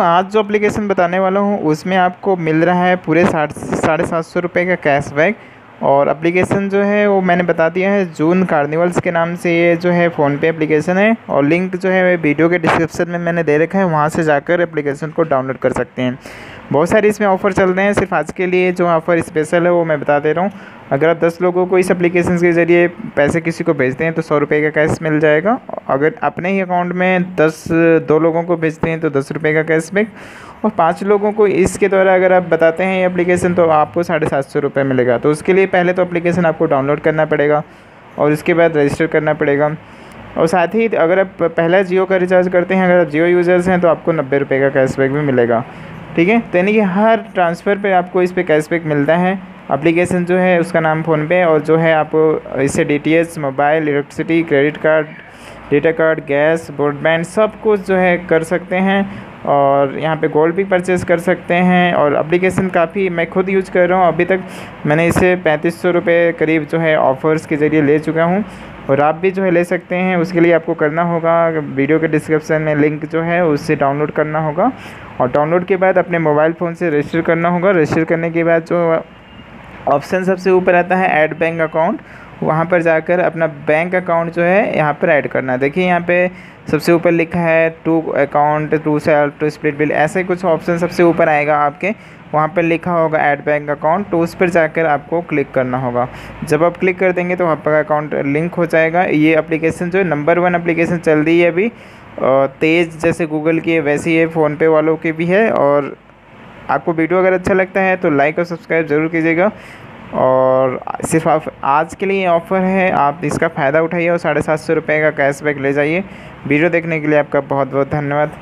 आज जो एप्लीकेशन बताने वाला हूँ, उसमें आपको मिल रहा है पूरे साठ साढ़े सात सौ रुपये का कैशबैक और एप्लीकेशन जो है, वो मैंने बता दिया है जून कार्निवल्स के नाम से ये जो है फ़ोनपे एप्लीकेशन है और लिंक जो है वीडियो के डिस्क्रिप्शन में मैंने दे रखा है, वहाँ से जाकर एप्लीकेशन को डाउनलोड कर सकते हैं। बहुत सारे इसमें ऑफ़र चल रहे हैं, सिर्फ़ आज के लिए जो ऑफ़र स्पेशल है, वो मैं बता दे रहा हूँ। अगर आप दस लोगों को इस एप्लीकेशन के ज़रिए पैसे किसी को भेजते हैं तो सौ रुपये का कैश मिल जाएगा। अगर अपने ही अकाउंट में दस, दो लोगों को भेजते हैं तो दस रुपये का कैशबैक और पाँच लोगों को इसके द्वारा अगर आप बताते हैं ये एप्लीकेशन तो आपको साढ़े सात सौ रुपये मिलेगा। तो उसके लिए पहले तो एप्लीकेशन आपको डाउनलोड करना पड़ेगा और उसके बाद रजिस्टर करना पड़ेगा। और साथ ही अगर आप पहला जियो का रिचार्ज करते हैं, अगर आप जियो यूज़र्स हैं तो आपको नब्बे रुपये का कैशबैक भी मिलेगा। ठीक है? तो यानी कि हर ट्रांसफ़र पे आपको इस पर कैशबैक मिलता है। अप्लीकेशन जो है, उसका नाम फ़ोनपे और जो है आप इससे D mobile electricity credit card data card gas broadband सब कुछ जो है कर सकते हैं। और यहाँ पे गोल्ड भी परचेज़ कर सकते हैं और एप्लीकेशन काफ़ी मैं खुद यूज़ कर रहा हूँ। अभी तक मैंने इसे पैंतीस सौ रुपये करीब जो है ऑफ़र्स के ज़रिए ले चुका हूँ और आप भी जो है ले सकते हैं। उसके लिए आपको करना होगा, वीडियो के डिस्क्रिप्शन में लिंक जो है उससे डाउनलोड करना होगा और डाउनलोड के बाद अपने मोबाइल फ़ोन से रजिस्टर करना होगा। रजिस्टर करने के बाद जो ऑप्शन सबसे ऊपर आता है ऐड बैंक अकाउंट वहाँ पर जाकर अपना बैंक अकाउंट जो है यहाँ पर ऐड करना है। देखिए यहाँ पे सबसे ऊपर लिखा है to account to self to split bill ऐसे कुछ ऑप्शन सबसे ऊपर आएगा आपके। वहाँ पर लिखा होगा ऐड बैंक अकाउंट तो उस पर जाकर आपको क्लिक करना होगा। जब आप क्लिक कर देंगे तो आपका अकाउंट लिंक हो जाएगा। ये अप्लीकेशन जो है नंबर वन अप्लीकेशन चल रही है अभी। तेज़ जैसे गूगल की है, वैसे ही फ़ोनपे वालों की भी है। और आपको वीडियो अगर अच्छा लगता है तो लाइक और सब्सक्राइब ज़रूर कीजिएगा। और सिर्फ़ आप, आज के लिए ऑफ़र है, आप इसका फ़ायदा उठाइए और साढ़े सात सौ रुपये का कैशबैक ले जाइए। वीडियो देखने के लिए आपका बहुत बहुत धन्यवाद।